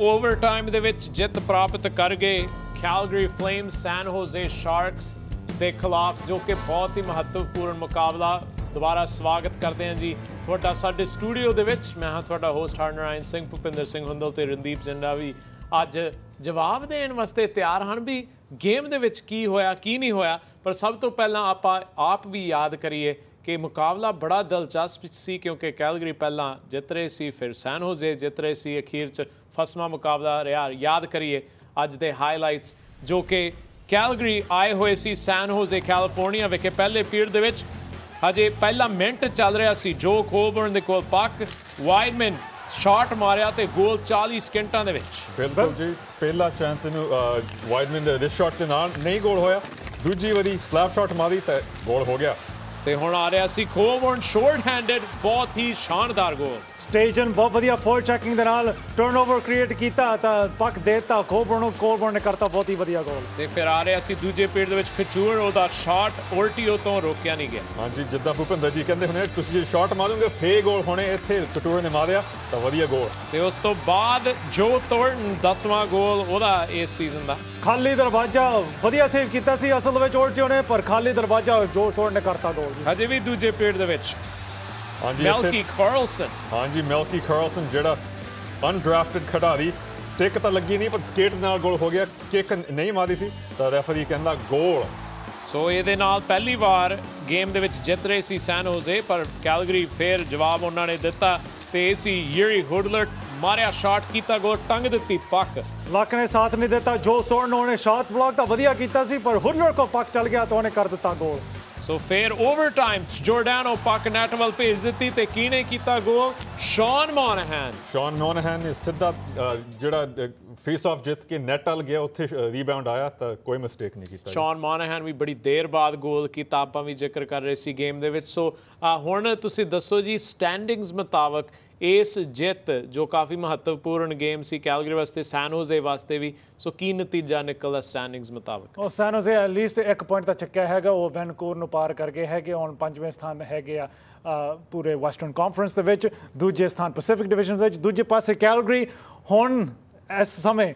Overtime ਦੇ ਵਿੱਚ ਜਿੱਤ ਪ੍ਰਾਪਤ ਕਰ ਗਏ Calgary Flames, San Jose Sharks ਦੇ ਖਿਲਾਫ, ਜੋ ਕਿ ਬਹੁਤ ਹੀ ਮਹੱਤਵਪੂਰਨ ਮੁਕਾਬਲਾ। ਦੁਬਾਰਾ ਸਵਾਗਤ ਕਰਦੇ ਹਾਂ ਜੀ ਤੁਹਾਡਾ ਸਾਡੇ ਸਟੂਡੀਓ ਦੇ ਵਿੱਚ। ਮੈਂ ਹਾਂ ਤੁਹਾਡਾ ਹੋਸਟ ਹਰਨਰਾਇਣ ਸਿੰਘ, ਭੁਪਿੰਦਰ ਸਿੰਘ ਹੁੰਦਲ ਤੇ ਰਣਦੀਪ ਜੰਡਾ ਵੀ ਅੱਜ ਜਵਾਬ ਦੇਣ ਵਾਸਤੇ ਤਿਆਰ ਹਨ ਵੀ ਗੇਮ ਦੇ ਵਿੱਚ ਕੀ ਹੋਇਆ, ਕੀ ਨਹੀਂ ਹੋਇਆ। ਪਰ ਸਭ ਤੋਂ ਪਹਿਲਾਂ ਆਪਾਂ ਆਪ ਵੀ ਯਾਦ ਕਰੀਏ ਕਿ ਮੁਕਾਬਲਾ ਬੜਾ ਦਿਲਚਸਪ ਸੀ ਕਿਉਂਕਿ ਕੈਲਗਰੀ ਪਹਿਲਾਂ ਜਿੱਤ ਰਹੇ ਸੀ, ਫਿਰ ਸੈਨ ਹੋਜ਼ੇ ਜਿੱਤ ਰਹੇ ਸੀ। ਅਖੀਰ 'ਚ ਫਸਮਾ ਮੁਕਾਬਲਾ ਰਿਹਾ। ਯਾਦ ਕਰੀਏ ਅੱਜ ਦੇ ਹਾਈਲਾਈਟਸ ਜੋ ਕਿ ਕੈਲਗਰੀ ਆਏ ਹੋਏ ਸੀ ਸੈਨ ਹੋਜ਼ੇ ਕੈਲੀਫੋਰਨੀਆ ਵਿਖੇ। ਪਹਿਲੇ ਪੀਰੀਅਡ ਦੇ ਵਿੱਚ ਹਜੇ ਪਹਿਲਾ ਮਿੰਟ ਚੱਲ ਰਿਹਾ ਸੀ। ਜੋ ਕੋਬਰਨ ਦੇ ਕੋਲ ਪੱਕ, ਵਾਈਡਮੈਨ ਸ਼ਾਟ ਮਾਰਿਆ ਤੇ ਗੋਲ 40 ਸਕਿੰਟਾਂ ਦੇ ਵਿੱਚ। ਬਿਲਕੁਲ ਜੀ, ਪਹਿਲਾ ਚਾਂਸ ਇਹਨੂੰ ਵਾਈਡਮੈਨ ਦੇ ਸ਼ਾਟ ਦੇ ਨਾਲ ਨਹੀਂ ਗੋਲ ਹੋਇਆ। ਦੂਜੀ ਵਾਰੀ ਸਲੈਪ ਸ਼ਾਟ ਮਾਰੀ ਤਾਂ ਗੋਲ ਹੋ ਗਿਆ। ਤੇ ਹੁਣ ਆ ਰਿਹਾ ਸੀ ਕੋਬਰਨ ਸ਼ਾਰਟ ਹੈਂਡਡ ਬਹੁਤ ਹੀ ਸ਼ਾਨਦਾਰ ਗੋਲ ਸਟੇਜਨ ਬਹੁਤ ਵਧੀਆ ਫੋਰ ਚੈਕਿੰਗ ਦੇ ਨਾਲ ਟਰਨਓਵਰ ਕ੍ਰੀਏਟ ਕੀਤਾ ਤਾਂ ਪੱਕ ਦੇਤਾ ਕੋਬਰਨ ਨੂੰ ਕੋਬਰਨ ਨੇ ਕਰਤਾ ਬਹੁਤ ਹੀ ਵਧੀਆ ਗੋਲ ਤੇ ਫਿਰ ਆ ਰਿਹਾ ਸੀ ਦੂਜੇ ਪੀਰੀਅਡ ਦੇ ਵਿੱਚ ਖਚੂਰ ਉਹਦਾ ਸ਼ਾਟ ਉਲਟੀਓ ਤੋਂ ਰੋਕਿਆ ਨਹੀਂ ਗਿਆ। ਹਾਂਜੀ ਜਿੱਦਾਂ ਭੁਪਿੰਦਰ ਜੀ ਕਹਿੰਦੇ ਹੁੰਦੇ ਤੁਸੀਂ ਜੇ ਸ਼ਾਟ ਮਾਰੋਗੇ ਫੇ ਗੋਲ ਹੋਣੇ ਇੱਥੇ ਕਟੂਰ ਨੇ ਮਾਰਿਆ ਤਾਂ ਵਧੀਆ ਗੋਲ ਤੇ ਉਸ ਤੋਂ ਬਾਅਦ ਜੋ ਤੋਰਨ 10ਵਾਂ ਗੋਲ ਉਹਦਾ ਇਸ ਸੀਜ਼ਨ ਦਾ। ਖਾਲੀ ਦਰਵਾਜ਼ਾ ਵਧੀਆ ਸੇਵ ਕੀਤਾ ਸੀ ਅਸਲ ਵਿੱਚ ਉਲਟਿਓ ਨੇ ਪਰ ਖਾਲੀ ਦਰਵਾਜ਼ਾ ਜੋ ਤੋੜ ਨੇ ਕਰਤਾ ਗੋਲ ਹਜੇ ਵੀ ਦੂਜੇ ਪੀਰੀਅਡ ਦੇ ਵਿੱਚ। ਹਾਂਜੀ ਮੈਲਕੀ ਕਾਰਲਸਨ ਹਾਂਜੀ ਮੈਲਕੀ ਕਾਰਲਸਨ ਜਿਹੜਾ ਅਨਡਰਾਫਟਡ ਖਿਡਾਰੀ ਸਟਿਕ ਤਾਂ ਲੱਗੀ ਨਹੀਂ ਪਰ ਸਕੇਟ ਨਾਲ ਗੋਲ ਹੋ ਗਿਆ। ਕਿੱਕ ਨਹੀਂ ਮਾਰੀ ਸੀ ਤਾਂ ਰੈਫਰੀ ਕਹਿੰਦਾ ਗੋਲ ਸੋ ਇਹਦੇ ਨਾਲ ਪਹਿਲੀ ਵਾਰ ਗੇਮ ਦੇ ਵਿੱਚ ਜਿੱਤ ਰਹੇ ਸੀ ਸੈਨ ਹੋਜ਼ੇ ਪਰ ਕੈਲਗਰੀ ਫੇਰ ਜਵਾਬ ਉਹਨਾਂ ਨੇ ਦਿੱਤਾ ਤੇ ਇਹ ਸੀ ਯੂਰੀ ਹੁਡਲਰ ਮਾਰਿਆ ਸ਼ਾਟ ਕੀਤਾ ਗੋਲ ਟੰਗ ਦਿੱਤੀ ਪੱਕ ਲੱਕ ਨੇ ਸਾਥ ਨਹੀਂ ਦਿੱਤਾ ਜੋ ਤੋੜਨ ਉਹਨੇ ਸ਼ਾਟ ਬਲੌਕ ਤਾਂ ਵਧੀਆ ਕੀਤਾ ਸੀ ਪਰ ਹੁਡਲਰ ਕੋ ਪੱਕ ਚੱਲ ਗਿਆ ਤਾਂ ਉਹਨੇ ਕਰ ਦਿੱਤਾ ਗੋਲ ਸੋ ਫੇਰ ਓਵਰਟਾਈਮ ਜੋਰਡਾਨੋ ਪੱਕ ਨੈਟ ਵੱਲ ਭੇਜ ਦਿੱਤੀ ਤੇ ਕਿਹਨੇ ਕੀਤਾ ਗੋਲ ਸ਼ੌਨ ਮੋਨਹੈਨ ਸ਼ੌਨ ਮੋਨਹਨ ਨੇ ਸਿੱਧਾ ਜਿਹੜਾ ਫੇਸ ਆਫ ਜਿੱਤ ਕੇ ਨੈਟ ਵੱਲ ਗਿਆ ਉੱਥੇ ਰੀਬਾਉਂਡ ਆਇਆ ਤਾਂ ਕੋਈ ਮਿਸਟੇਕ ਨਹੀਂ ਕੀਤਾ। ਸ਼ੌਨ ਮੋਨਹੈਨ ਵੀ ਬੜੀ ਦੇਰ ਬਾਅਦ ਗੋਲ ਕੀਤਾ। ਆਪਾਂ ਵੀ ਜ਼ਿਕਰ ਕਰ ਰਹੇ ਸੀ ਗੇਮ ਦੇ ਵਿੱਚ। ਸੋ ਹੁਣ ਤੁਸੀਂ ਦੱਸੋ ਜੀ ਸਟੈਂਡਿੰਗਸ ਮੁਤਾਬਕ ਇਸ ਜਿੱਤ ਜੋ ਕਾਫੀ ਮਹੱਤਵਪੂਰਨ ਗੇਮ ਸੀ ਕੈਲਗਰੀ ਵਾਸਤੇ ਸੈਨ ਹੋਜ਼ੇ ਵਾਸਤੇ ਵੀ ਸੋ ਕੀ ਨਤੀਜਾ ਨਿਕਲਦਾ ਸਟੈਂਡਿੰਗਸ ਮੁਤਾਬਕ? ਉਹ ਸੈਨ ਹੋਜ਼ੇ ਐਟ ਇੱਕ ਪੁਆਇੰਟ ਤਾਂ ਚੱਕਿਆ ਹੈਗਾ ਉਹ ਵੈਨਕੂਵਰ ਨੂੰ ਪਾਰ ਕਰਕੇ ਹੈਗੇ ਹੁਣ ਪੰਜਵੇਂ ਸਥਾਨ ਹੈਗੇ ਆ ਪੂਰੇ ਵੈਸਟਰਨ ਕਾਨਫਰੰਸ ਦੇ ਵਿੱਚ ਦੂਜੇ ਸਥਾਨ ਪੈਸੀਫਿਕ ਡਿਵੀਜ਼ਨ ਦੇ ਵਿੱਚ ਦੂਜੇ ਪਾਸੇ ਕੈਲਗਰੀ ਹੁਣ ਇਸ ਸਮੇਂ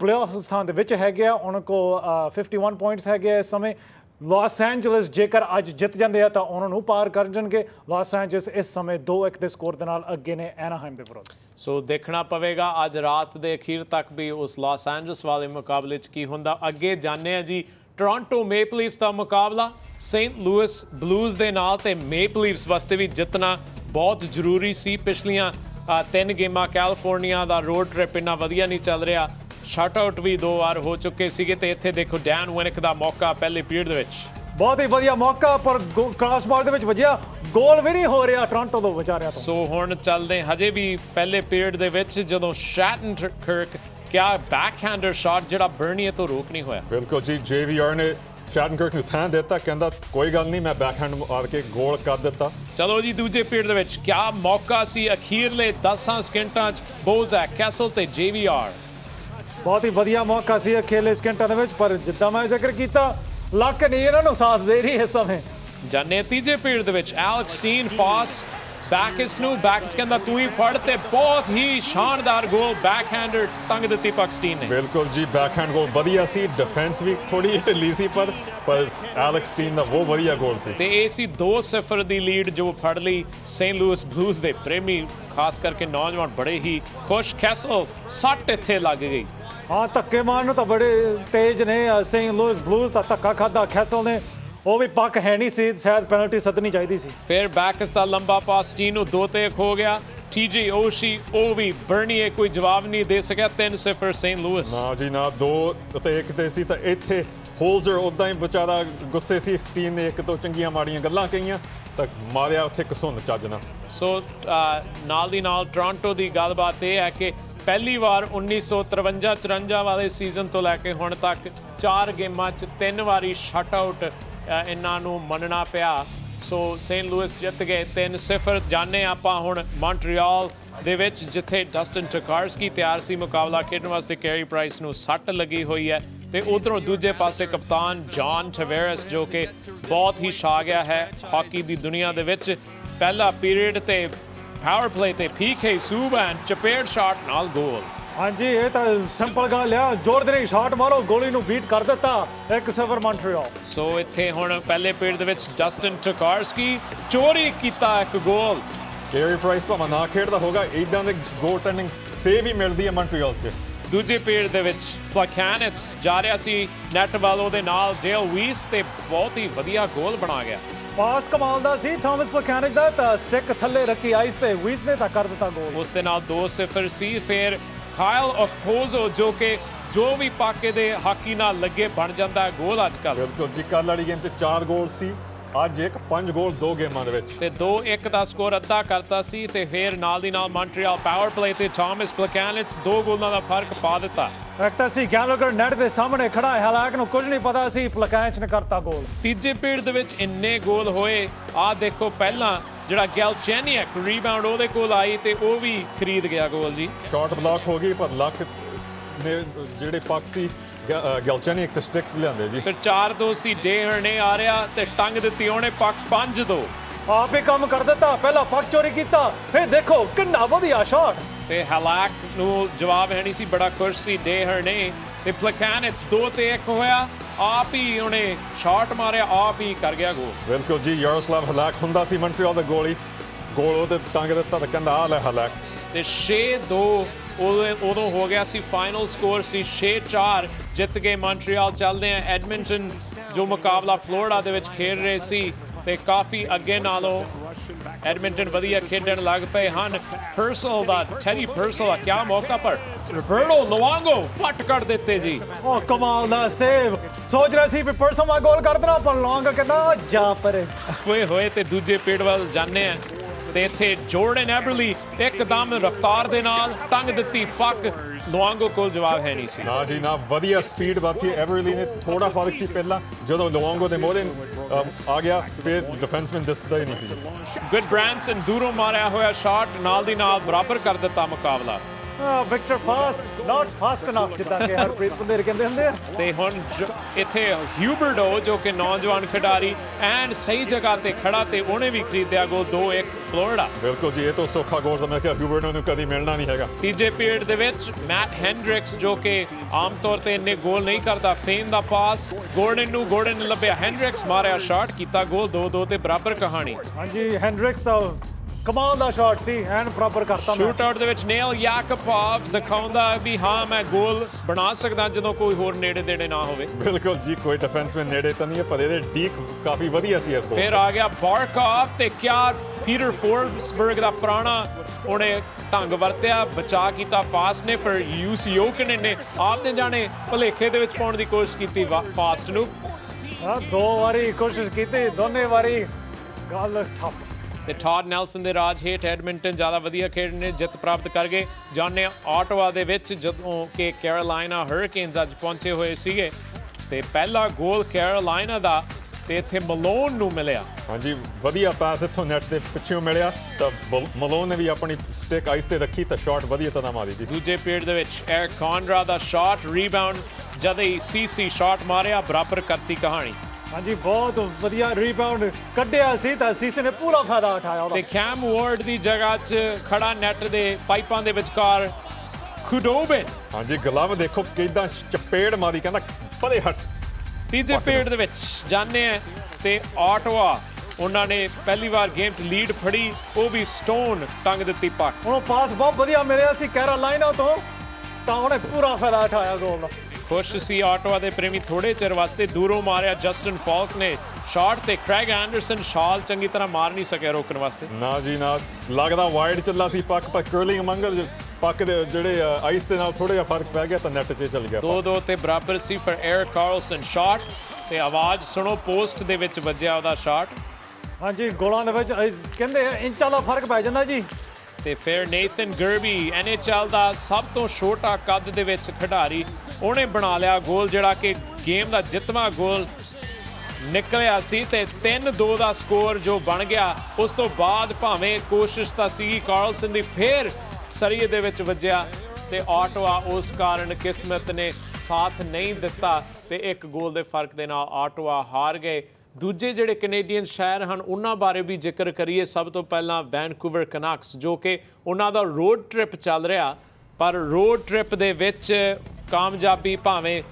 ਪਲੇਆਫ ਸਥਾਨ ਦੇ ਵਿੱਚ ਹੈਗੇ ਆ ਉਹਨਾਂ ਕੋ ਅ, 51 ਪੁਆਇੰਟਸ ਹੈਗੇ ਆ ਇਸ ਸਮੇਂ ਲਾਸ ਐਂਜਲਸ ਜੇਕਰ ਅੱਜ ਜਿੱਤ ਜਾਂਦੇ ਆ ਤਾਂ ਉਹਨਾਂ ਨੂੰ ਪਾਰ ਕਰ ਜਾਣਗੇ। ਲਾਸ ਐਂਜਲਸ ਇਸ ਸਮੇਂ 2-1 ਦੇ ਸਕੋਰ ਦੇ ਨਾਲ ਅੱਗੇ ਨੇ ਐਨਾਹਾਈਮ ਦੇ ਵਿਰੁੱਧ। ਸੋ ਦੇਖਣਾ ਪਵੇਗਾ, ਅੱਜ ਰਾਤ ਦੇ ਅਖੀਰ ਤੱਕ ਵੀ ਉਸ ਲਾਸ ਐਂਜਲਸ ਵਾਲੇ ਮੁਕਾਬਲੇ 'ਚ ਕੀ ਹੁੰਦਾ। ਅੱਗੇ ਜਾਣਦੇ ਆ ਜੀ ਟੋਰਾਂਟੋ ਮੇਪਲ ਲੀਫਸ ਦਾ ਮੁਕਾਬਲਾ ਸੇਂਟ ਲੂਇਸ ਬਲੂਜ਼ ਦੇ ਨਾਲ ਤੇ ਮੇਪਲ ਲੀਫਸ ਵਾਸਤੇ ਵੀ ਜਿੱਤਣਾ ਬਹੁਤ ਜ਼ਰੂਰੀ ਸੀ। ਪਿਛਲੀਆਂ ਤਿੰਨ ਗੇਮਾਂ ਕੈਲੀਫੋਰਨੀਆ ਦਾ ਰੋਡ ਟ੍ਰਿਪ ਇੰਨਾ ਵਧੀਆ ਨਹੀਂ ਚੱਲ ਰਿਹਾ। ਸ਼ਟ ਆਊਟ ਵੀ ਦੋ ਵਾਰ ਹੋ ਚੁੱਕੇ ਸੀਗੇ ਤੇ ਇੱਥੇ ਦੇਖੋ ਡੈਨ ਵਿਨਿਕ ਦਾ ਮੌਕਾ ਪਹਿਲੇ ਪੀਰੀਅਡ ਦੇ ਵਿੱਚ। ਬਹੁਤ ਹੀ ਵਧੀਆ ਮੌਕਾ ਪਰ ਕ੍ਰਾਸ ਬਾਲ ਦੇ ਵਿੱਚ ਵੱਜਿਆ। ਗੋਲ ਵੀ ਨਹੀਂ ਹੋ ਰਿਹਾ ਟੋਰਾਂਟੋ ਤੋਂ ਵਿਚਾਰਿਆਂ ਤੋਂ। ਸੋ ਹੁਣ ਚੱਲਦੇ ਹਜੇ ਵੀ ਪਹਿਲੇ ਪੀਰੀਅਡ ਦੇ ਵਿੱਚ ਜਦੋਂ ਸ਼ੈਟਨਕਰਕ ਕਿਆ ਬੈਕਹੈਂਡਰ ਸ਼ਾਟ ਜਿਹੜਾ ਬਰਨੀਏ ਤੋਂ ਰੋਕ ਨਹੀਂ ਹੋਇਆ। ਬਿਲਕੁਲ ਜੀ ਜੇਵੀਆਰ ਨੇ ਸ਼ੈਟਨਕਰਕ ਨੂੰ ਥਾਂ ਦਿੱਤਾ ਕਹਿੰਦਾ ਕੋਈ ਗੱਲ ਨਹੀਂ ਮੈਂ ਬੈਕਹੈਂਡ ਮਾਰ ਕੇ ਗੋਲ ਕਰ ਦਿੱਤਾ। ਚਲੋ ਜੀ ਦੂਜੇ ਪੀਰੀਅਡ ਦੇ ਵਿੱਚ ਕਿਆ ਮੌਕਾ ਸੀ? ਅਖੀਰਲੇ 10 ਸਕਿੰਟਾਂ 'ਚ ਬੋਜ਼ੈਕ ਕੈਸਲ ਤੇ ਜੇਵੀਆਰ ਬਹੁਤ ਹੀ ਵਧੀਆ ਮੌਕਾ ਸੀ ਖੇਲੇ ਸਕਿੰਟਾਂ ਦੇ ਵਿੱਚ ਪਰ ਜਿੱਦਾਂ ਮੈਂ ਜ਼ਿਕਰ ਕੀਤਾ ਲੱਕ ਨਹੀਂ ਇਹਨਾਂ ਨੂੰ ਸਾਥ ਦੇ ਰਹੀ ਇਸ ਸਮੇਂ। ਜਾਨੇ ਤੀਜੇ ਪੀਰੀਅਡ ਦੇ ਵਿੱਚ ਐਲੈਕਸ ਸੀਨ ਪਾਸ ਬੈਕਸ ਨੂੰ ਬੈਕਸ ਕਹਿੰਦਾ ਤੂੰ ਹੀ ਫੜ ਤੇ ਬਹੁਤ ਹੀ ਸ਼ਾਨਦਾਰ ਗੋਲ ਬੈਕਹੈਂਡਰ ਤੰਗ ਦਿੱਤੀ ਪਕਸਟੀਨ ਨੇ। ਬਿਲਕੁਲ ਜੀ ਬੈਕਹੈਂਡ ਗੋਲ ਵਧੀਆ ਸੀ ਡਿਫੈਂਸ ਵੀ ਥੋੜੀ ਢਿੱਲੀ ਸੀ ਪਰ ਪਰ ਐਲੈਕਸ ਟੀਨ ਦਾ ਉਹ ਵਧੀਆ ਗੋਲ ਸੀ। ਤੇ ਇਹ ਸੀ 2-0 ਦੀ ਲੀਡ ਜੋ ਫੜ ਲਈ ਸੇਂਟ ਲੂਇਸ ਬਲੂਜ਼ ਦੇ ਪ੍ਰੇਮੀ ਖਾਸ ਕਰਕੇ ਨੌਜਵਾਨ ਬੜੇ ਹੀ ਖੁਸ਼ ਕੈਸਲ ਸੱਟ ਇੱਥੇ ਲੱਗ ਗਈ। ਹਾਂ ਧੱਕੇ ਮਾਰਨ ਨੂੰ ਤਾਂ ਬੜੇ ਤੇਜ਼ ਨੇ। ਸੇਂਟ ਲੂਇਸ ਬਲੂਜ਼ ਦਾ ਧੱਕਾ ਖਾਦਾ ਖੈਸਲ ਨੇ। ਉਹ ਵੀ ਪੱਕ ਹੈ ਨਹੀਂ ਸੀ। ਸ਼ਾਇਦ ਪੈਨਲਟੀ ਸੱਦਣੀ ਚਾਹੀਦੀ ਸੀ। ਫਿਰ ਬੈਕਸ ਦਾ ਲੰਬਾ ਪਾਸ ਸਟੀਨੋ ਦੋ ਤੇ ਇੱਕ ਹੋ ਗਿਆ। ਟੀਜੀ ਓਸ਼ੀ ਉਹ ਵੀ ਬਰਨੀਏ ਕੋਈ ਜਵਾਬ ਨਹੀਂ ਦੇ ਸਕਿਆ। 3-0 ਸੇਂਟ ਲੂਇਸ ਨਾ ਜੀ ਨਾ ਦੋ ਤੇ ਇੱਕ ਤੇ ਸੀ ਤਾਂ ਇੱਥੇ ਹੋਲਜ਼ਰ ਉਦਾਂ ਹੀ ਵਿਚਾਰਾ ਗੁੱਸੇ ਸੀ। ਸਟੀਨ ਨੇ ਇੱਕ ਤੋਂ ਚੰਗੀਆਂ ਮਾੜੀਆਂ ਗੱਲਾਂ ਕਹੀਆਂ। ਤਾਂ ਮਾਰਿਆ ਉੱਥੇ ਕਸੁੰਨ ਚੱਜ ਨਾਲ। ਸੋ ਨਾਲ ਦੀ ਨਾਲ ਟੋਰਾਂਟੋ ਦੀ ਗੱਲਬਾਤ ਇਹ ਹੈ ਕਿ ਪਹਿਲੀ ਵਾਰ 1953-54 ਵਾਲੇ ਸੀਜ਼ਨ ਤੋਂ ਲੈ ਕੇ ਹੁਣ ਤੱਕ ਚਾਰ ਗੇਮਾਂ 'ਚ ਤਿੰਨ ਵਾਰੀ ਸ਼ਟ ਆਊਟ ਇਹਨਾਂ ਨੂੰ ਮੰਨਣਾ ਪਿਆ। ਸੋ ਸੇਂਟ ਲੂਇਸ ਜਿੱਤ ਗਏ 3-0 ਜਾਣੇ ਆਪਾਂ ਹੁਣ ਮੌਂਟਰੀਅਲ ਦੇ ਵਿੱਚ, ਜਿੱਥੇ ਡਸਟਨ ਟਕਾਰਸਕੀ ਤਿਆਰ ਸੀ ਮੁਕਾਬਲਾ ਖੇਡਣ ਵਾਸਤੇ ਕੈਰੀ ਪ੍ਰਾਈਸ ਨੂੰ ਸੱਟ ਲੱਗੀ ਹੋਈ ਹੈ। ਤੇ ਉਧਰੋਂ ਦੂਜੇ ਪਾਸੇ ਕਪਤਾਨ ਜੌਨ ਟਵੇਰਸ ਜੋ ਕਿ ਬਹੁਤ ਹੀ ਛਾ ਗਿਆ ਹੈ ਹਾਕੀ ਦੀ ਦੁਨੀਆ ਦੇ ਵਿੱਚ। ਪਹਿਲਾ ਪੀਰੀਅਡ ਤੇ ਪਾਵਰ ਪਲੇ ਤੇ ਪੀਕੇ ਸੂਬਨ ਚਪੇੜ ਸ਼ਾਟ ਨਾਲ ਗੋਲ ਹਾਂਜੀ ਇਹ ਤਾਂ ਸਿੰਪਲ ਗੱਲ ਆ। ਜ਼ੋਰ ਦੇ ਨਾਲ ਸ਼ਾਟ ਮਾਰੋ ਗੋਲੀ ਨੂੰ ਬੀਟ ਕਰ ਦਿੱਤਾ। 1-0 ਮੌਂਟਰੀਅਲ ਸੋ ਇੱਥੇ ਹੁਣ ਪਹਿਲੇ ਪੀਰੀਅਡ ਦੇ ਵਿੱਚ ਜਸਟਨ ਟਕਾਰਸਕੀ ਚੋਰੀ ਕੀਤਾ ਇੱਕ ਗੋਲ ਕੇਰੀ ਪ੍ਰਾਈਸ ਭਾਵੇਂ ਨਾ ਖੇਡਦਾ ਹੋਗਾ ਇਦਾਂ ਦੇ ਗੋਲ ਟੈਂਡਿੰਗ ਫੇ ਵੀ ਮਿਲਦੀ ਹੈ ਮੌਂਟਰੀਅਲ 'ਚ। ਦੂਜੇ ਪੀਰੀਅਡ ਦੇ ਵਿੱਚ ਪਲਕੈਨਿਟਸ ਜਾ ਰਿਹਾ ਸੀ ਨੈਟ ਵੱਲ ਉਹਦੇ ਨਾਲ ਡੇਲ ਵੀਸ ਤੇ ਬਹੁਤ ਹੀ ਵਧੀਆ ਗੋਲ ਬਣਾ ਗਿਆ। ਪਾਸ ਕਮਾਲ ਦਾ ਸੀ ਥਾਮਸ ਪਲਕੈਨਿਜ ਦਾ ਤਾਂ ਸਟਿਕ ਥੱਲੇ ਰੱਖੀ ਆਈਸ ਤੇ ਵੀਸ ਨੇ ਤਾਂ ਕਰ ਦਿੱਤਾ ਗੋਲ ਉਸ ਦੇ ਨਾਲ 2-0 ਸੀ ਫਿਰ ਕਾਇਲ ਓਕਪੋਜ਼ੋ ਜੋ ਕਿ ਜੋ ਵੀ ਪਾਕੇ ਦੇ ਹਾਕੀ ਨਾਲ ਲੱਗੇ ਬਣ ਜਾਂਦਾ ਹੈ ਗੋਲ ਅੱਜ ਕੱਲ੍ਹ। ਬਿਲਕੁਲ ਜੀ ਕੱਲ੍ਹ ਵਾਲੀ ਗੇਮ 'ਚ 4 ਗੋਲ ਸੀ ਅੱਜ ਇੱਕ 5 ਗੋਲ ਦੋ ਗੇਮਾਂ ਦੇ ਵਿੱਚ। ਤੇ 2-1 ਦਾ ਸਕੋਰ ਅੱਧਾ ਕਰਤਾ ਸੀ ਤੇ ਫਿਰ ਨਾਲ ਦੀ ਨਾਲ ਮੌਂਟਰੀਅਲ ਪਾਵਰ ਪਲੇ ਤੇ ਥਾਮਸ ਪਲਕੈਨਿਟਸ ਦੋ ਗੋਲਾਂ ਦਾ ਫ਼ਰਕ ਪਾ ਦਿੱਤਾ। ਇੱਕ ਤਾਂ ਸੀ। ਗੈਲੋਗਰ ਨੈਟ ਦੇ ਸਾਹਮਣੇ ਖੜਾ ਹੈ। ਹਾਲਾਂਕਿ ਨੂੰ ਕੁਝ ਨਹੀਂ ਪਤਾ ਸੀ ਪਲਕੈਨਿਜ ਨੇ ਕਰਤਾ ਗੋਲ। ਤੀਜੇ ਪੀਰੀਅਡ ਦੇ ਵਿੱਚ ਇੰਨੇ ਗੋਲ ਹੋਏ। ਆਹ ਦੇਖੋ ਪਹਿਲਾਂ ਜਿਹੜਾ ਗੈਲਚੈਨੀਅਕ ਰੀਬਾਉਂਡ ਉਹਦੇ ਕੋਲ ਆਈ ਤੇ ਉਹ ਵੀ ਖਰੀਦ ਗਿਆ ਗੋਲ ਜੀ। ਸ਼ਾਟ ਬਲੌਕ ਹੋ ਗਈ ਪਰ ਲੱਕ ਨੇ ਜਿਹੜੇ ਪੱਕ ਸੀ ਗਲਚਨੀ ਇੱਕ ਤੇ ਸਟਿਕ ਲਿਆਂਦੇ ਜੀ। ਫਿਰ 4-2 ਸੀ ਡੇਹਰ ਨੇ ਆ ਰਿਹਾ ਤੇ ਟੰਗ ਦਿੱਤੀ ਉਹਨੇ ਪੱਕ 5-2 ਆਪ ਹੀ ਕੰਮ ਕਰ ਦਿੱਤਾ ਪਹਿਲਾਂ ਪੱਕ ਚੋਰੀ ਕੀਤਾ ਫਿਰ ਦੇਖੋ ਕਿੰਨਾ ਵਧੀਆ ਸ਼ਾਟ ਤੇ ਹਲਾਕ ਨੂੰ ਜਵਾਬ ਹੈ ਨਹੀਂ ਸੀ ਬੜਾ ਖੁਸ਼ ਸੀ ਡੇਹਰ ਨੇ। ਤੇ ਪਲਕੈਨਿਟਸ 2 ਤੇ 1 ਹੋਇਆ ਆਪ ਹੀ ਉਹਨੇ ਸ਼ਾਟ ਮਾਰਿਆ ਆਪ ਹੀ ਕਰ ਗਿਆ ਗੋਲ ਬਿਲਕੁਲ ਜੀ ਯਾਰੋਸਲਾਵ ਹਲਾਕ ਹੁੰਦਾ ਸੀ ਮੌਂਟਰੀਅਲ ਦਾ ਗੋਲੀ। ਗੋਲ ਉਹਦੇ ਟੰਗ ਦਿੱਤਾ ਤਾਂ ਕਹਿੰਦਾ ਆ ਲੈ ਹਲਾਕ। ਤੇ 6-2 ਉਦੋਂ ਉਦੋਂ ਹੋ ਗਿਆ ਸੀ ਫਾਈਨਲ ਸਕੋਰ ਸੀ 6-4 ਜਿੱਤ ਗਏ ਮੌਂਟਰੀਅਲ ਚੱਲਦੇ ਆ। ਐਡਮਿੰਟਨ ਜੋ ਮੁਕਾਬਲਾ ਫਲੋਰੀਡਾ ਦੇ ਵਿੱਚ ਖੇਡ ਰਹੇ ਸੀ ਤੇ ਕਾਫੀ ਅੱਗੇ ਨਾਲੋਂ ਐਡਮਿੰਟਨ ਵਧੀਆ ਖੇਡਣ ਲੱਗ ਪਏ ਹਨ। ਪਰਸਲ ਦਾ ਟੈਰੀ ਪਰਸਲ ਦਾ ਕਿਆ ਮੌਕਾ ਪਰ ਰੋਬਰਟੋ ਲਵਾਂਗੋ ਫਟ ਕੱਢ ਦਿੱਤੇ ਜੀ। ਉਹ ਕਮਾਲ ਦਾ ਸੇਵ ਸੋਚ ਰਿਹਾ ਸੀ ਵੀ ਪਰਸੋਂ ਮੈਂ ਗੋਲ ਕਰ ਦੇਣਾ ਪਰ ਲੌਂਗ ਕਹਿੰਦਾ ਜਾ ਪਰੇ। ਹੋਏ ਹੋਏ ਤੇ ਦੂਜੇ ਪੀੜ ਵੱਲ ਜਾਂਦੇ ਆ। ਤੇ ਇੱਥੇ ਜੋਰਡਨ ਐਬਰਲੀ ਇੱਕਦਮ ਰਫਤਾਰ ਦੇ ਨਾਲ ਟੰਗ ਦਿੱਤੀ ਪੱਕ। ਲਵਾਂਗੋ ਕੋਲ ਜਵਾਬ ਹੈ ਨਹੀਂ ਸੀ। ਨਾ ਜੀ ਨਾ ਵਧੀਆ ਸਪੀਡ ਬਾਕੀ ਐਵਰਲੀ ਨੇ ਥੋੜਾ ਫ਼ਰਕ ਸੀ ਪਹਿਲਾਂ ਜਦੋਂ ਲਵਾਂਗੋ ਦੇ ਮੋਰੇ ਆ ਗਿਆ ਫਿਰ ਡਿਫੈਂਸਮੈਨ ਦਿਸਦਾ ਹੀ ਨਹੀਂ ਸੀ। ਗੁੱਡ ਬ੍ਰਾਂਸਨ ਦੂਰੋਂ ਮਾਰਿਆ ਹੋਇਆ ਸ਼ਾਟ ਨਾਲ ਦੀ ਨਾਲ ਬਰਾਬਰ ਕਰ ਦਿੱਤਾ ਮੁਕਾਬਲਾ। Victor fast not fast enough ਜਿੱਦਾਂ ਕਿ ਹਰਪ੍ਰੀਤ ਬੰਦੇਰ ਕਹਿੰਦੇ ਹੁੰਦੇ ਆ। ਤੇ ਹੁਣ ਇੱਥੇ ਹਿਊਬਰਡੋ ਜੋ ਕਿ ਨੌਜਵਾਨ ਖਿਡਾਰੀ ਐਨ ਸਹੀ ਜਗ੍ਹਾ ਤੇ ਖੜਾ ਤੇ ਉਹਨੇ ਵੀ ਖਰੀਦਿਆ ਗੋ 2-1 ਫਲੋਰੀਡਾ ਬਿਲਕੁਲ ਜੀ ਇਹ ਤਾਂ ਸੌਖਾ ਗੋਲ ਤਾਂ ਮੈਂ ਕਿਹਾ ਹਿਊਬਰਟ ਨੂੰ ਕਦੀ ਮਿਲਣਾ ਨਹੀਂ ਹੈਗਾ। ਤੀਜੇ ਪੀਰੀਅਡ ਦੇ ਵਿੱਚ ਮੈਟ ਹੈਂਡਰਿਕਸ ਜੋ ਕਿ ਆਮ ਤੌਰ ਤੇ ਇੰਨੇ ਗੋਲ ਨਹੀਂ ਕਰਦਾ ਫੇਨ ਦਾ ਪਾਸ ਗੋਰਡਨ ਨੂੰ ਗੋਰਡਨ ਨੇ ਲੱਭਿਆ। ਹੈਂਡਰਿਕਸ ਮਾਰਿਆ ਸ਼ਾਟ ਕੀਤਾ ਗੋਲ 2-2 ਤੇ ਬਰਾਬਰ ਕਹਾਣੀ। ਹਾਂਜੀ ਹੈਂਡਰਿਕਸ ਦਾ ਕਮਾਲ ਦਾ ਸ਼ਾਟ ਸੀ ਐਨ ਪ੍ਰੋਪਰ ਕਰਤਾ ਮੈਂ। ਸ਼ੂਟ ਆਊਟ ਦੇ ਵਿੱਚ ਨੇਲ ਯਾਕਪੋਵ ਦਿਖਾਉਂਦਾ ਵੀ ਹਾਂ ਮੈਂ ਗੋਲ ਬਣਾ ਸਕਦਾ ਜਦੋਂ ਕੋਈ ਹੋਰ ਨੇੜੇ ਦੇੜੇ ਨਾ ਹੋਵੇ। ਬਿਲਕੁਲ ਜੀ ਕੋਈ ਡਿਫੈਂਸਮੈਨ ਨੇੜੇ ਤਾਂ ਨਹੀਂ ਹੈ ਪਰ ਇਹਦੇ ਡੀਕ ਕਾਫੀ ਵਧੀਆ ਸੀ ਇਸ ਕੋਲ ਫਿਰ ਆ ਗਿਆ ਬਾਰਕੋਫ ਤੇ ਕਿਆ ਪੀਟਰ ਫੋਰਬਸਬਰਗ ਦਾ ਪੁਰਾਣਾ ਉਹਨੇ ਢੰਗ ਵਰਤਿਆ ਬਚਾ ਕੀਤਾ ਫਾਸਟ ਨੇ ਫਿਰ ਯੂਸੀ ਓਕਨ ਨੇ ਆਪ ਨੇ ਜਾਣੇ ਭਲੇਖੇ ਦੇ ਵਿੱਚ ਪਾਉਣ ਦੀ ਕੋਸ਼ਿਸ਼ ਕੀਤੀ ਫਾਸਟ ਨੂੰ। ਹਾਂ ਦੋ ਵਾਰੀ ਕੋਸ਼ਿਸ਼ ਕੀਤੀ ਦੋਨੇ ਵਾਰੀ ਗੱਲ ਠੱਪ ਤੇ ਟਾਡ ਨੈਲਸਨ ਦੇ ਰਾਜ ਹੇਠ ਐਡਮਿੰਟਨ ਜ਼ਿਆਦਾ ਵਧੀਆ ਖੇਡ ਨੇ ਜਿੱਤ ਪ੍ਰਾਪਤ ਕਰ ਗਏ। ਜਾਣੇ ਆਟਵਾ ਦੇ ਵਿੱਚ ਜਦੋਂ ਕਿ ਕੈਰੋਲਾਈਨਾ ਹਰਕੇਨਸ ਅੱਜ ਪਹੁੰਚੇ ਹੋਏ ਸੀਗੇ ਤੇ ਪਹਿਲਾ ਗੋਲ ਕੈਰੋਲਾਈਨਾ ਦਾ ਤੇ ਇੱਥੇ ਮਲੋਨ ਨੂੰ ਮਿਲਿਆ। ਹਾਂਜੀ ਵਧੀਆ ਪਾਸ ਇੱਥੋਂ ਨੈਟ ਦੇ ਪਿੱਛੇੋਂ ਮਿਲਿਆ ਤਾਂ ਮਲੋਨ ਨੇ ਵੀ ਆਪਣੀ ਸਟਿਕ ਆਈਸ ਤੇ ਰੱਖੀ ਤਾਂ ਸ਼ਾਟ ਵਧੀਆ ਤਰ੍ਹਾਂ ਮਾਰੀ ਜੀ। ਦੂਜੇ ਪੀਰੀਅਡ ਦੇ ਵਿੱਚ ਐਰ ਕੌਨਰਾ ਦਾ ਸ਼ਾਟ ਰੀਬਾਉਂਡ ਜਦ ਹੀ ਸੀਸੀ ਸ਼ਾਟ ਮਾਰਿਆ ਬਰਾਬਰ ਕਰਤੀ ਕਹਾਣੀ। ਹਾਂਜੀ ਬਹੁਤ ਵਧੀਆ ਰੀਬਾਉਂਡ ਕੱਢਿਆ ਸੀ ਤਾਂ ਸੀਸੇ ਨੇ ਪੂਰਾ ਫਾਇਦਾ ਉਠਾਇਆ ਉਹਦਾ। ਤੇ ਕੈਮ ਵਾਰਡ ਦੀ ਜਗ੍ਹਾ 'ਚ ਖੜਾ ਨੈਟ ਦੇ ਪਾਈਪਾਂ ਦੇ ਵਿਚਕਾਰ ਖੁਡੋਬਨ ਹਾਂਜੀ ਗਲਵ ਦੇਖੋ ਕਿਦਾਂ ਚਪੇੜ ਮਾਰੀ ਕਹਿੰਦਾ ਪਰੇ ਹਟ। ਤੀਜੇ ਪੀਰੀਅਡ ਦੇ ਵਿੱਚ ਜਾਣੇ ਆ ਤੇ ਆਟਵਾ ਉਹਨਾਂ ਨੇ ਪਹਿਲੀ ਵਾਰ ਗੇਮ 'ਚ ਲੀਡ ਫੜੀ ਉਹ ਵੀ ਸਟੋਨ ਟੰਗ ਦਿੱਤੀ ਪੱਕ ਉਹਨੂੰ ਪਾਸ ਬਹੁਤ ਵਧੀਆ ਮਿਲਿਆ ਸੀ ਕੈਰੋਲਾਈਨਾ ਤੋਂ ਤਾਂ ਉਹਨੇ ਪੂਰਾ ਫਾਇਦਾ ਉਠਾਇਆ ਗੋਲ ਦਾ। ਖੁਸ਼ ਸੀ। ਆਟਵਾ ਦੇ ਪ੍ਰੇਮੀ ਥੋੜੇ ਚਿਰ ਵਾਸਤੇ ਦੂਰੋਂ ਮਾਰਿਆ ਜਸਟਨ ਫਾਲਕ ਨੇ। ਸ਼ਾਟ ਤੇ ਕ੍ਰੈਗ ਐਂਡਰਸਨ ਸ਼ਾਲ ਚੰਗੀ ਤਰ੍ਹਾਂ ਮਾਰ ਨਹੀਂ ਸਕਿਆ ਰੋਕਣ ਵਾਸਤੇ। ਨਾ ਜੀ ਨਾ। ਲੱਗਦਾ ਵਾਈਡ ਚੱਲਾ ਸੀ ਪੱਕ ਪਰ ਕਰਲਿੰਗ ਮੰਗਲ ਪੱਕ ਦੇ ਜਿਹੜੇ ਆਈਸ ਦੇ ਨਾਲ ਥੋੜਾ ਜਿਹਾ ਫ਼ਰਕ ਪੈ ਗਿਆ ਤਾਂ ਨੈਟ 'ਚ ਚੱਲ ਗਿਆ ਦੋ ਦੋ ਤੇ ਬਰਾਬਰ ਸੀ ਫਿਰ 에ਅਰ ਕਾਰਲਸਨ ਸ਼ਾਟ ਤੇ ਆਵਾਜ਼ ਸੁਣੋ ਪੋਸਟ ਦੇ ਵਿੱਚ ਵੱਜਿਆ ਉਹਦਾ ਸ਼ਾਟ ਹਾਂਜੀ ਗੋਲਾਂ ਦੇ ਵਿੱਚ ਕਹਿੰਦੇ ਇੰਚਾਂ ਦਾ ਫ਼ਰਕ ਪੈ ਜਾਂਦਾ ਜੀ। ਤੇ ਫਿਰ ਨੇਥਨ ਗਰਬੀ NHL ਦਾ ਸਭ ਤੋਂ ਛੋਟਾ ਕੱਦ ਦੇ ਵਿੱਚ ਖਿਡਾਰੀ ਉਹਨੇ ਬਣਾ ਲਿਆ ਗੋਲ, ਜਿਹੜਾ ਕਿ ਗੇਮ ਦਾ ਜਿੱਤਵਾਂ ਗੋਲ ਨਿਕਲਿਆ ਸੀ ਤੇ 3-2 ਦਾ ਸਕੋਰ ਜੋ ਬਣ ਗਿਆ, ਉਸ ਤੋਂ ਬਾਅਦ ਭਾਵੇਂ ਕੋਸ਼ਿਸ਼ ਤਾਂ ਸੀ ਕਾਰਲਸਨ ਦੀ, ਫੇਰ ਸਰੀਏ ਦੇ ਵਿੱਚ ਵੱਜਿਆ ਤੇ ਆਟਵਾ ਉਸ ਕਾਰਨ ਕਿਸਮਤ ਨੇ ਸਾਥ ਨਹੀਂ ਦਿੱਤਾ ਤੇ ਇੱਕ ਗੋਲ ਦੇ ਫ਼ਰਕ ਦੇ ਨਾਲ ਆਟਵਾ ਹਾਰ ਗਏ। ਦੂਜੇ ਜਿਹੜੇ ਕੈਨੇਡੀਅਨ ਸ਼ਹਿਰ ਹਨ, ਉਹਨਾਂ ਬਾਰੇ ਵੀ ਜ਼ਿਕਰ ਕਰੀਏ। ਸਭ ਤੋਂ ਪਹਿਲਾਂ ਵੈਨਕੂਵਰ ਕਨਾਕਸ ਜੋ ਕਿ ਉਹਨਾਂ ਦਾ ਰੋਡ ਟ੍ਰਿਪ ਚੱਲ ਰਿਹਾ, ਪਰ ਰੋਡ ਟ੍ਰਿਪ ਦੇ ਵਿੱਚ ਕਾਮਯਾਬੀ ਭਾਵੇਂ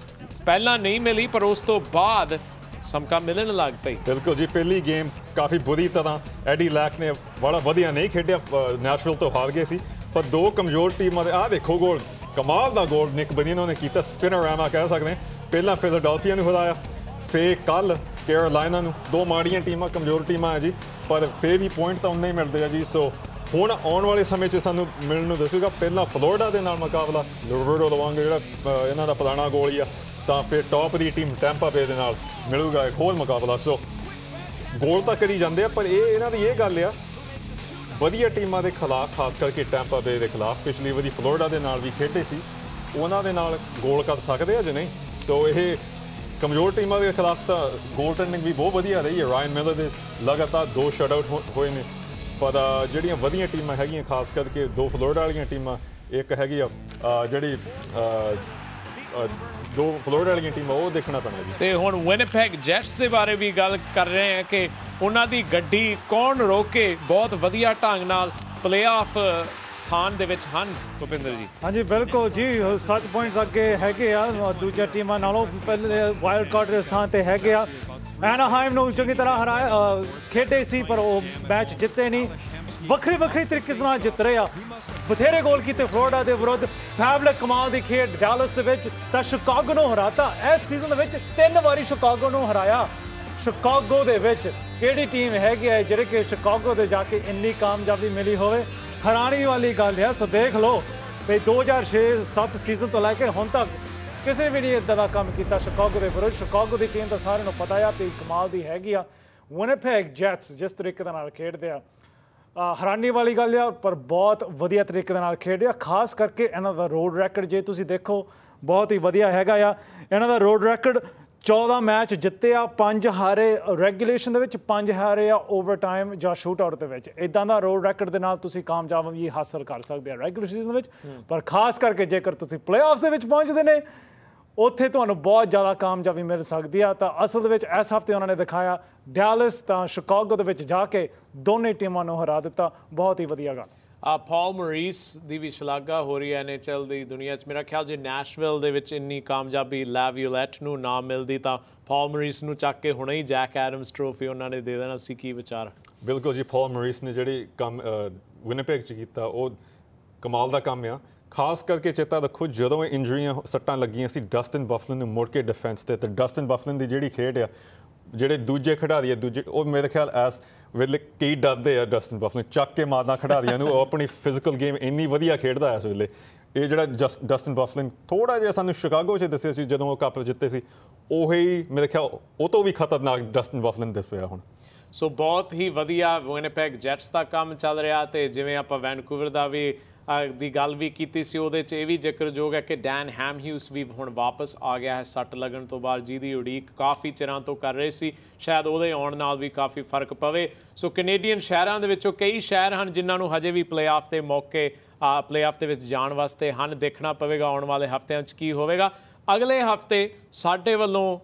ਪਹਿਲਾਂ ਨਹੀਂ ਮਿਲੀ, ਪਰ ਉਸ ਤੋਂ ਬਾਅਦ ਸਮਕਾ ਮਿਲਣ ਲੱਗ ਪਈ। ਬਿਲਕੁਲ ਜੀ, ਪਹਿਲੀ ਗੇਮ ਕਾਫੀ ਬੁਰੀ ਤਰ੍ਹਾਂ ਐਡੀ ਲੈਕ ਨੇ ਬੜਾ ਵਧੀਆ ਨਹੀਂ ਖੇਡਿਆ ਨੈਸ਼ਨਲ ਤੋਂ ਹਾਰ ਗਏ ਸੀ। ਪਰ ਦੋ ਕਮਜ਼ੋਰ ਟੀਮਾਂ ਦੇ, ਆਹ ਦੇਖੋ ਗੋਲ ਕਮਾਲ ਦਾ ਗੋਲ ਨਿਕ ਬਨੀਨੋ ਨੇ ਕੀਤਾ, ਸਪਿਨਰ ਆਮਾ ਕਹਿ ਸਕਦੇ ਹਾਂ। ਪਹਿਲਾਂ ਫਿਲਡਲਫੀਆ ਨੂੰ ਹਰਾਇਆ ਫੇ ਕੱਲ ਕੈਰੋਲਾਈਨਾ ਨੂੰ ਦੋ ਮਾੜੀਆਂ ਟੀਮਾਂ, ਕਮਜ਼ੋਰ ਟੀਮਾਂ ਆ ਜੀ, ਪਰ ਫੇ ਵੀ ਪੁਆਇੰਟ ਤਾਂ ਉਨੇ ਹੀ ਮਿਲਦੇ ਆ ਜੀ। ਸੋ ਹੁਣ ਆਉਣ ਵਾਲੇ ਸਮੇਂ 'ਚ ਸਾਨੂੰ ਮਿਲਣ ਨੂੰ ਦੱਸੂਗਾ, ਪਹਿਲਾਂ ਫਲੋਰੀਡਾ ਦੇ ਨਾਲ ਮੁਕਾਬਲਾ ਲੋਰੋਡੋ ਲਵਾਂਗ, ਜਿਹੜਾ ਇਹਨਾਂ ਦਾ ਪੁਰਾਣਾ ਗੋਲ ਹੀ ਆ, ਤਾਂ ਫਿਰ ਟੌਪ ਦੀ ਟੀਮ ਟੈਂਪਾ ਬੇ ਦੇ ਨਾਲ ਮਿਲੂਗਾ ਇੱਕ ਹੋਰ ਮੁਕਾਬਲਾ। ਸੋ ਗੋਲ ਤਾਂ ਕਰੀ ਜਾਂਦੇ ਆ, ਪਰ ਇਹ, ਇਹਨਾਂ ਦੀ ਇਹ ਗੱਲ ਆ, ਵਧੀਆ ਟੀਮਾਂ ਦੇ ਖਿਲਾਫ, ਖਾਸ ਕਰਕੇ ਟੈਂਪਾ ਬੇ ਦੇ ਖਿਲਾਫ, ਪਿਛਲੀ ਵਾਰੀ ਫਲੋਰੀਡਾ ਦੇ ਨਾਲ ਵੀ ਖੇਡੇ ਸੀ, ਉਹਨਾਂ ਦੇ ਨਾਲ ਗੋਲ ਕਰ ਸਕਦੇ ਆ ਜਾਂ ਨਹੀਂ? ਸੋ ਇਹ ਕਮਜ਼ੋਰ ਟੀਮਾਂ ਦੇ ਖਿਲਾਫ ਤਾਂ ਗੋਲ ਟੈਂਡਿੰਗ ਵੀ ਬਹੁਤ ਵਧੀਆ ਰਹੀ ਹੈ। ਰਾਇਨ ਮਿਲਰ ਦੇ ਲਗਾਤਾਰ ਦੋ ਸ਼ਟ ਆਊਟ ਹੋਏ ਨੇ। ਪਰ ਜਿਹੜੀਆਂ ਵਧੀਆ ਟੀਮਾਂ ਹੈਗੀਆਂ, ਖਾਸ ਕਰਕੇ ਦੋ ਫਲੋਰਡਾ ਵਾਲੀਆਂ ਟੀਮਾਂ, ਇੱਕ ਹੈਗੀ ਆ ਜਿਹੜੀ ਦੋ ਫਲੋਰਡਾ ਵਾਲੀਆਂ ਟੀਮਾਂ, ਉਹ ਦੇਖਣਾ ਪੈਣਾ ਜੀ। ਤੇ ਹੁਣ ਵਿਨਿਪੈਗ ਜੈਟਸ ਦੇ ਬਾਰੇ ਵੀ ਗੱਲ ਕਰ ਰਹੇ ਹਾਂ ਕਿ ਉਹਨਾਂ ਦੀ ਗੱਡੀ ਕੌਣ ਰੋਕੇ? ਬਹੁਤ ਵਧੀਆ ਢੰਗ ਨਾਲ ਪਲੇਆਫ ਸਥਾਨ ਦੇ ਵਿੱਚ ਹਨ, ਭੁਪਿੰਦਰ ਜੀ। ਹਾਂਜੀ, ਬਿਲਕੁਲ ਜੀ 7 ਪੁਆਇੰਟਸ ਅੱਗੇ ਹੈਗੇ ਆ ਦੂਜੀਆਂ ਟੀਮਾਂ ਨਾਲੋਂ ਪਹਿਲੇ ਵਾਈਲਡ ਕਾਰਡ ਦੇ ਸਥਾਨ ਤੇ ਹੈਗੇ ਆ। ਐਨਾਹਾਈਮ ਨੂੰ ਚੰਗੀ ਤਰ੍ਹਾਂ ਹਰਾਇਆ ਖੇਡੇ ਸੀ, ਪਰ ਉਹ ਮੈਚ ਜਿੱਤੇ ਨਹੀਂ। ਵੱਖਰੇ ਵੱਖਰੇ ਤਰੀਕੇ ਨਾਲ ਜਿੱਤ ਰਹੇ ਆ। ਬਥੇਰੇ ਗੋਲ ਕੀਤੇ ਫਲੋਰੀਡਾ ਦੇ ਵਿਰੁੱਧ ਫੈਬਲਕ ਕਮਾਲ ਦੀ ਖੇਡ ਡਾਲਸ ਦੇ ਵਿੱਚ ਤਾਂ ਸ਼ਿਕਾਗੋ ਨੂੰ ਹਰਾਤਾ। ਇਸ ਸੀਜ਼ਨ ਦੇ ਵਿੱਚ ਤਿੰਨ ਵਾਰੀ ਸ਼ਿਕਾਗੋ ਨੂੰ ਹਰਾਇਆ। ਸ਼ਿਕਾਗੋ ਦੇ ਵਿੱਚ ਕਿਹੜੀ ਟੀਮ ਹੈਗੀ ਹੈ ਜਿਹੜੇ ਕਿ ਸ਼ਿਕਾਗੋ ਦੇ ਜਾ ਕੇ ਇੰਨੀ ਕਾਮਯਾਬੀ ਮਿਲੀ ਹੋਵੇ? ਹੈਰਾਨੀ ਵਾਲੀ ਗੱਲ ਹੈ, ਸੋ ਦੇਖ ਲਓ ਵੀ 2006-7 ਸੀਜ਼ਨ ਤੋਂ ਲੈ ਕੇ ਹੁਣ ਤੱਕ ਕਿਸੇ ਵੀ ਨਹੀਂ ਇਦਾਂ ਦਾ ਕੰਮ ਕੀਤਾ ਸ਼ਿਕਾਗੋ ਦੇ ਵਿਰੁੱਧ। ਸ਼ਿਕਾਗੋ ਦੀ ਟੀਮ ਤਾਂ ਸਾਰਿਆਂ ਨੂੰ ਪਤਾ ਆ ਵੀ ਕਮਾਲ ਦੀ ਹੈਗੀ ਆ। ਵਿਨਿਪੈਗ ਜੈਟਸ ਜਿਸ ਤਰੀਕੇ ਦੇ ਨਾਲ ਖੇਡਦੇ ਆ। ਹੈਰਾਨੀ ਵਾਲੀ ਗੱਲ ਆ, ਪਰ ਬਹੁਤ ਵਧੀਆ ਤਰੀਕੇ ਦੇ ਨਾਲ ਖੇਡਿਆ ਖਾਸ ਕਰਕੇ ਇਹਨਾਂ ਦਾ ਰੋਡ ਰੈਕਡ ਜੇ ਤੁਸੀਂ ਦੇਖੋ, ਬਹੁਤ ਹੀ ਵਧੀਆ ਹੈਗਾ ਆ। ਇਹਨਾਂ ਦਾ ਰੋਡ ਰੈਕਡ 14 ਮੈਚ ਜਿੱਤੇ ਆ 5 ਹਾਰੇ ਰੈਗੂਲੇਸ਼ਨ ਦੇ ਵਿੱਚ 5 ਹਾਰੇ ਆ ਓਵਰਟਾਈਮ ਜਾਂ ਸ਼ੂਟ ਆਊਟ ਦੇ ਵਿੱਚ। ਇਦਾਂ ਦਾ ਰੋਡ ਰੈਕਡ ਦੇ ਨਾਲ ਤੁਸੀਂ ਕਾਮਯਾਬੀ ਹਾਸਲ ਕਰ ਸਕਦੇ ਆ ਰੈਗੂਲਰ ਸੀਜ਼ਨ ਵਿੱਚ। ਪਰ ਖਾਸ ਕਰਕੇ ਜੇਕਰ ਤੁਸੀਂ ਪਲੇਆਫਸ ਦੇ ਵਿੱਚ ਪਹੁੰਚਦੇ ਨੇ, ਉੱਥੇ ਤੁਹਾਨੂੰ ਬਹੁਤ ਜ਼ਿਆਦਾ ਕਾਮਯਾਬੀ ਮਿਲ ਸਕਦੀ ਆ। ਤਾਂ ਅਸਲ ਦੇ ਵਿੱਚ ਇਸ ਹਫ਼ਤੇ ਉਹਨਾਂ ਨੇ ਦਿਖਾਇਆ ਡੈਲਸ ਤਾਂ ਸ਼ਿਕਾਗੋ ਦੇ ਵਿੱਚ ਜਾ ਕੇ ਦੋਨੇ ਟੀਮਾਂ ਨੂੰ ਹਰਾ ਦਿੱਤਾ। ਬਹੁਤ ਹੀ ਵਧੀਆ ਗੱਲ। ਆ ਪਾਲ ਮਰੀਸ ਦੀ ਵੀ ਸ਼ਲਾਘਾ ਹੋ ਰਹੀ ਹੈ ਐਨਐਚਐਲ ਦੀ ਦੁਨੀਆ 'ਚ। ਮੇਰਾ ਖਿਆਲ ਜੇ ਨੈਸ਼ਵਿਲ ਦੇ ਵਿੱਚ ਇੰਨੀ ਕਾਮਯਾਬੀ ਲੈਵਿਓਲੈਟ ਨੂੰ ਨਾ ਮਿਲਦੀ ਤਾਂ ਪਾਲ ਮਰੀਸ ਨੂੰ ਚੱਕ ਕੇ ਹੁਣੇ ਹੀ ਜੈਕ ਐਡਮਸ ਟਰੋਫੀ ਉਹਨਾਂ ਨੇ ਦੇ ਦੇਣਾ। ਸੀ ਕੀ ਵਿਚਾਰ? ਬਿਲਕੁਲ ਜੀ ਪੌਲ ਮਰੀਸ ਨੇ ਜਿਹੜੀ ਕੰਮ ਵਿਨਿਪੈਗ ਚ ਕੀਤਾ, ਉਹ ਕਮਾਲ ਦਾ ਕੰਮ ਆ। ਖਾਸ ਕਰਕੇ ਚੇਤਾ ਰੱਖੋ, ਜਦੋਂ ਇਹ ਇੰਜਰੀਆਂ, ਸੱਟਾਂ ਲੱਗੀਆਂ ਸੀ ਡਸਟਨ ਬਫਲਨ ਨੂੰ ਮੁੜ ਕੇ ਡਿਫੈਂਸ ਤੇ ਤੇ ਡਸਟਨ ਬਫਲਨ ਦੀ ਜਿਹੜੀ ਖੇਡ ਆ ਜਿਹੜੇ ਦੂਜੇ ਖਿਡਾਰੀ ਆ, ਦੂਜੇ, ਉਹ ਮੇਰੇ ਖਿਆਲ ਐਸ ਵੇਲੇ ਕਈ ਡਰਦੇ ਆ ਡਸਟਨ ਬਫਲਨ ਚੱਕ ਕੇ ਮਾਰਨਾ ਖਿਡਾਰੀਆਂ ਨੂੰ, ਉਹ ਆਪਣੀ ਫਿਜ਼ੀਕਲ ਗੇਮ ਇੰਨੀ ਵਧੀਆ ਖੇਡਦਾ ਇਸ ਵੇਲੇ। ਇਹ ਜਿਹੜਾ ਜਸ- ਡਸਟਨ ਬਫਲਨ ਥੋੜਾ ਜਿਹਾ ਸਾਨੂੰ ਸ਼ਿਕਾਗੋ 'ਚ ਦੱਸਿਆ ਸੀ, ਜਦੋਂ ਉਹ ਕੱਪ ਜਿੱਤੇ ਸੀ, ਉਹੀ ਮੇਰੇ ਖਿਆਲ ਉਹ ਤੋਂ ਵੀ ਖਤਰਨਾਕ ਡਸਟਨ ਬਫਲਨ ਦਿਸ ਪਿਆ ਹੁਣ। ਸੋ ਬਹੁਤ ਹੀ ਵਧੀਆ ਵਿਨਿਪੈਗ ਜੈਟਸ ਦਾ ਕੰਮ ਚੱਲ ਰਿਹਾ ਤੇ ਜਿਵੇਂ ਆਪਾਂ ਵੈਨਕੂਵਰ ਦਾ ਵੀ ਦੀ ਗੱਲ ਵੀ ਕੀਤੀ ਸੀ, ਉਹਦੇ 'ਚ ਇਹ ਵੀ ਜ਼ਿਕਰਯੋਗ ਹੈ ਕਿ ਡੈਨ ਹੈਮਹਿਊਸ ਵੀ ਹੁਣ ਵਾਪਸ ਆ ਗਿਆ ਹੈ ਸੱਟ ਲੱਗਣ ਤੋਂ ਬਾਅਦ, ਜਿਹਦੀ ਉਡੀਕ ਕਾਫੀ ਚਿਰਾਂ ਤੋਂ ਕਰ ਰਹੇ ਸੀ। ਸ਼ਾਇਦ ਉਹਦੇ ਆਉਣ ਨਾਲ ਵੀ ਕਾਫੀ ਫ਼ਰਕ ਪਵੇ। ਸੋ ਕੈਨੇਡੀਅਨ ਸ਼ਹਿਰਾਂ ਦੇ ਵਿੱਚੋਂ ਕਈ ਸ਼ਹਿਰ ਹਨ ਜਿਨ੍ਹਾਂ ਨੂੰ ਹਜੇ ਵੀ ਪਲੇਆਫ ਦੇ ਮੌਕੇ ਪਲੇਆਫ ਦੇ ਵਿੱਚ ਜਾਣ ਵਾਸਤੇ ਹਨ। ਦੇਖਣਾ ਪਵੇਗਾ ਆਉਣ ਵਾਲੇ ਹਫ਼ਤਿਆਂ 'ਚ ਕੀ ਹੋਵੇਗਾ। ਅਗਲੇ ਹਫ਼ਤੇ ਸਾਡੇ ਵੱਲੋਂ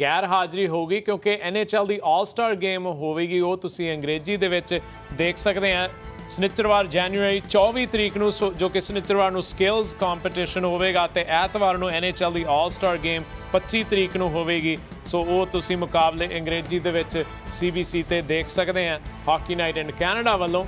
ਗੈਰ ਹਾਜ਼ਰੀ ਹੋਊਗੀ ਕਿਉਂਕਿ NHL ਦੀ ਆਲ ਸਟਾਰ ਗੇਮ ਹੋਵੇਗੀ। ਉਹ ਤੁਸੀਂ ਅੰਗਰੇਜ਼ੀ ਦੇ ਵਿੱਚ ਦੇਖ ਸਕਦੇ ਆ। ਸਨਿਚਰਵਾਰ ਜਨਵਰੀ 24 ਤਰੀਕ ਨੂੰ ਸੋ- ਜੋ ਕਿ ਸਨਿਚਰਵਾਰ ਨੂੰ ਸਕਿੱਲਸ ਕੰਪੀਟੀਸ਼ਨ ਹੋਵੇਗਾ ਤੇ ਐਤਵਾਰ ਨੂੰ NHL ਦੀ ਆਲ ਸਟਾਰ ਗੇਮ 25 ਤਰੀਕ ਨੂੰ ਹੋਵੇਗੀ। ਸੋ ਉਹ ਤੁਸੀਂ ਮੁਕਾਬਲੇ ਅੰਗਰੇਜ਼ੀ ਦੇ ਵਿੱਚ CBC ਤੇ ਦੇਖ ਸਕਦੇ ਆ। ਹਾਕੀ ਨਾਈਟ ਇਨ ਕੈਨੇਡਾ ਵੱਲੋਂ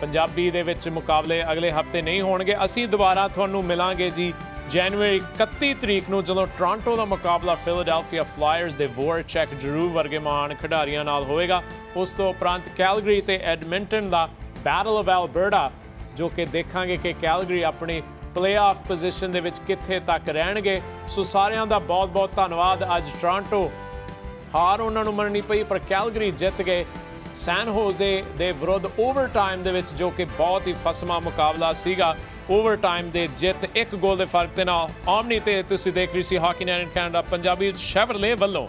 ਪੰਜਾਬੀ ਦੇ ਵਿੱਚ ਮੁਕਾਬਲੇ ਅਗਲੇ ਹਫ਼ਤੇ ਨਹੀਂ ਹੋਣਗੇ। ਅਸੀਂ ਦੁਬਾਰਾ ਤੁਹਾਨੂੰ ਮਿਲਾਂਗੇ ਜੀ ਜਨਵਰੀ 31 ਤਰੀਕ ਨੂੰ ਜਦੋਂ ਟੋਰਾਂਟੋ ਦਾ ਮੁਕਾਬਲਾ ਫਿਲਾਡੈਲਫੀਆ ਫਲਾਇਰਸ ਦੇ ਵੋਰਚੈਕ ਜਰੂ ਵਰਗੇ ਮਹਾਨ ਖਿਡਾਰੀਆਂ ਨਾਲ ਹੋਵੇਗਾ। ਉਸ ਤੋਂ ਉਪਰੰਤ ਕੈਲਗਰੀ ਤੇ ਐਡਮਿੰਟਨ ਦਾ ਬੈਟਲ ਆਫ ਐਲਬਰਟਾ ਜੋ ਕਿ ਦੇਖਾਂਗੇ ਕਿ ਕੈਲਗਰੀ ਆਪਣੀ ਪਲੇਆਫ ਪੋਜੀਸ਼ਨ ਦੇ ਵਿੱਚ ਕਿੱਥੇ ਤੱਕ ਰਹਿਣਗੇ। ਸੋ ਸਾਰਿਆਂ ਦਾ ਬਹੁਤ-ਬਹੁਤ ਧੰਨਵਾਦ। ਅੱਜ ਟੋਰਾਂਟੋ ਹਾਰ ਉਹਨਾਂ ਨੂੰ ਮੰਨਣੀ ਪਈ, ਪਰ ਕੈਲਗਰੀ ਜਿੱਤ ਗਏ। ਸੈਨ ਹੋਜ਼ੇ ਦੇ ਵਿਰੁੱਧ ਓਵਰਟਾਈਮ ਦੇ ਵਿੱਚ, ਜੋ ਕਿ ਬਹੁਤ ਹੀ ਫਸਮਾ ਮੁਕਾਬਲਾ ਸੀਗਾ ਓਵਰਟਾਈਮ ਦੇ ਜਿੱਤ ਇੱਕ ਗੋਲ ਦੇ ਫ਼ਰਕ ਦੇ ਨਾਲ। ਆਮਨੀ ਤੇ ਤੁਸੀਂ ਦੇਖ ਰਹੀ ਸੀ hockey night Canada Punjabi Chevrolet ਵੱਲੋਂ।